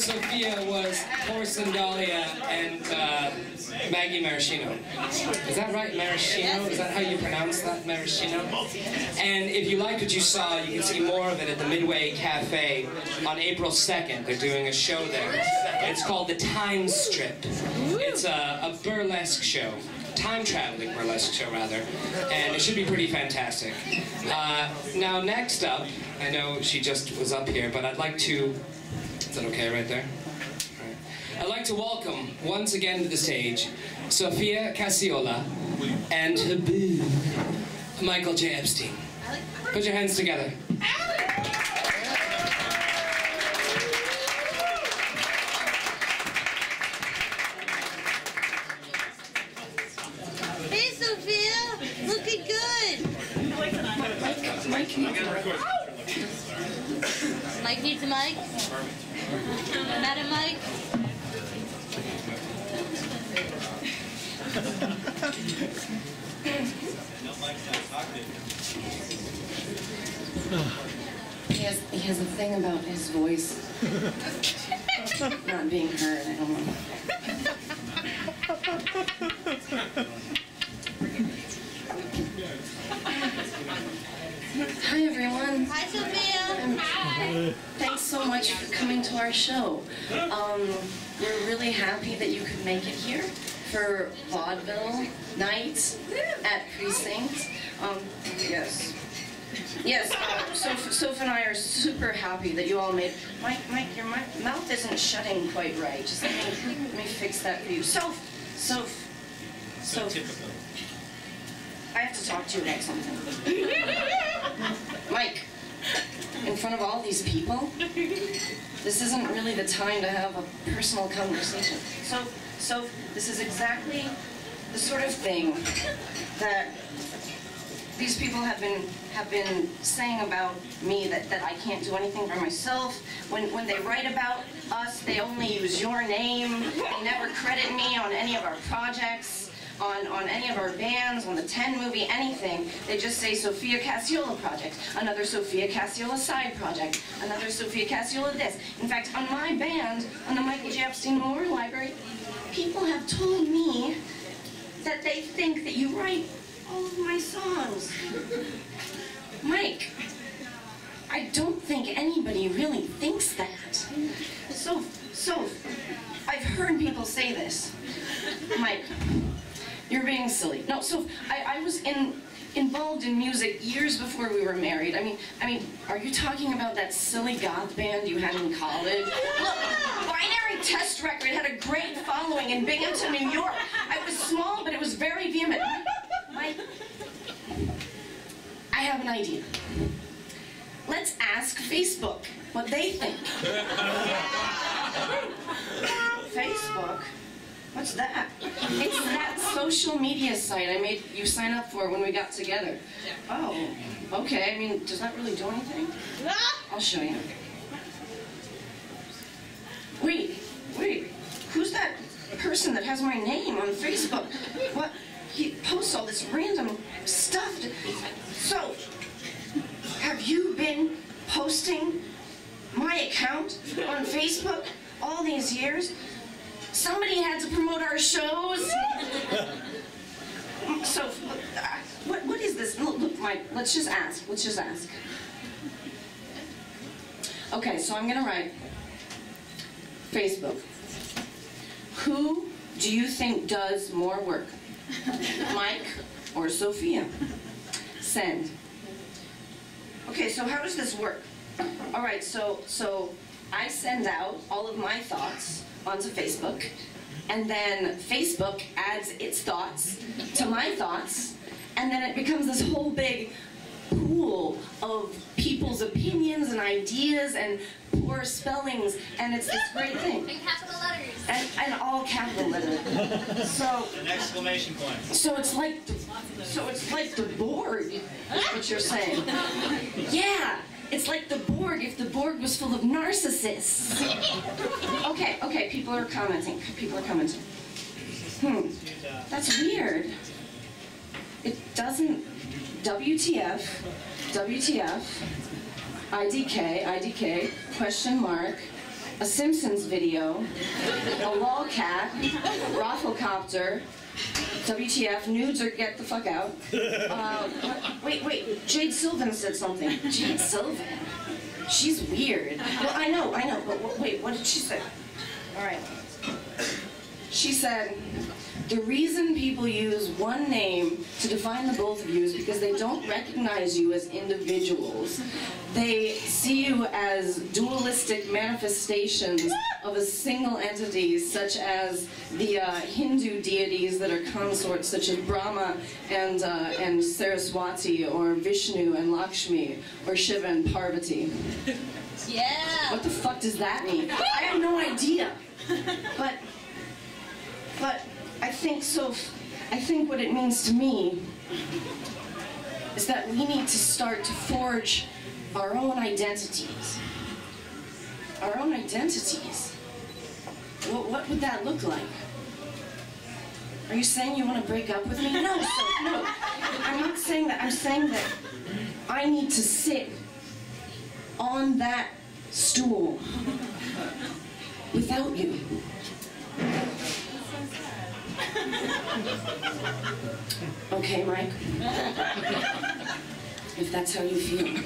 Sophia was Thorsten Dahlia and uh, Maggie Maraschino. Is that right, Maraschino? Is that how you pronounce that, Maraschino? And if you liked what you saw, you can see more of it at the Midway Cafe on April 2nd. They're doing a show there. It's called The Time Strip. It's a, a burlesque show time traveling burlesque show rather, and it should be pretty fantastic. Uh, now next up, I know she just was up here, but I'd like to. Is that okay right there? All right. I'd like to welcome once again to the stage Sophia Cacciola and her boo, Michael J. Epstein. Put your hands together. Hey, Sophia. Looking good. Mike, Mike needs a mic. Madam Mike. He has, he has a thing about his voice not being heard. I don't know. Hi, everyone. Hi, Sophia. Hi. Thanks so much for coming to our show. Um, we're really happy that you could make it here for vaudeville night at Precinct. Um, yes. Yes, uh, Soph, Soph and I are super happy that you all made. Mike, Mike, your mi- mouth isn't shutting quite right. Just let me, let me fix that for you. Soph, Soph, Soph. I have to talk to you about something. Mike, front of all these people, this isn't really the time to have a personal conversation. So, so this is exactly the sort of thing that these people have been have been saying about me that, that I can't do anything for myself. When when they write about us, they only use your name. They never credit me on any of our projects, on, on any of our bands, on the 10 movie, anything. They just say Sophia Cacciola project, another Sophia Cacciola side project, another Sophia Cacciola this. In fact, on my band, on the Michael J. Epstein Memorial Library, people have told me that they think that you write all of my songs. Mike, I don't think anybody really thinks that. So, so, I've heard people say this. Mike, you're being silly. No, so I, I was in involved in music years before we were married. I mean, I mean, are you talking about that silly goth band you had in college? Look, Binary Test Record had a great following in Binghamton, New York. I was small, but it was very vehement. Mike, I have an idea. Let's ask Facebook what they think. Facebook? What's that? It's that social media site I made you sign up for when we got together. Oh, okay. I mean, does that really do anything? Ah! I'll show you. Wait, wait. Who's that person that has my name on Facebook? What? He posts all this random stuff. So, have you been posting my account on Facebook all these years? Somebody had to promote our shows. so, uh, what, what is this? Look, look, Mike, let's just ask. Let's just ask. Okay, so I'm gonna write Facebook. Who do you think does more work? Mike or Sophia? Send. Okay, so how does this work? All right, so so I send out all of my thoughts onto Facebook, and then Facebook adds its thoughts to my thoughts, and then it becomes this whole big pool of people's opinions and ideas and poor spellings, and it's this great thing. In capital letters. And, and all capital letters. So An exclamation point. so it's like, the, so it's like the Borg, is what you're saying. Yeah, it's like the Borg if the Borg was full of narcissists. Okay, okay, people are commenting. People are commenting. Hmm, that's weird. It doesn't. WTF? WTF? IDK? IDK? Question mark? a Simpsons video, a lolcat, Rafflecopter, WTF, nudes or get the fuck out. Uh, wait, wait, Jade Sylvan said something. Jade Sylvan? She's weird. Well, I know, I know, but wait, what did she say? All right. She said, the reason people use one name to define the both of you is because they don't recognize you as individuals. They see you as dualistic manifestations of a single entity, such as the uh, Hindu deities that are consorts, such as Brahma and, uh, and Saraswati, or Vishnu and Lakshmi, or Shiva and Parvati. Yeah. What the fuck does that mean? I have no idea. But, but I think so. I think what it means to me is that we need to start to forge our own identities. Our own identities. What, what would that look like? Are you saying you want to break up with me? No, so, no. I'm not saying that. I'm saying that I need to sit on that stool without you. Okay, Mike? If that's how you feel.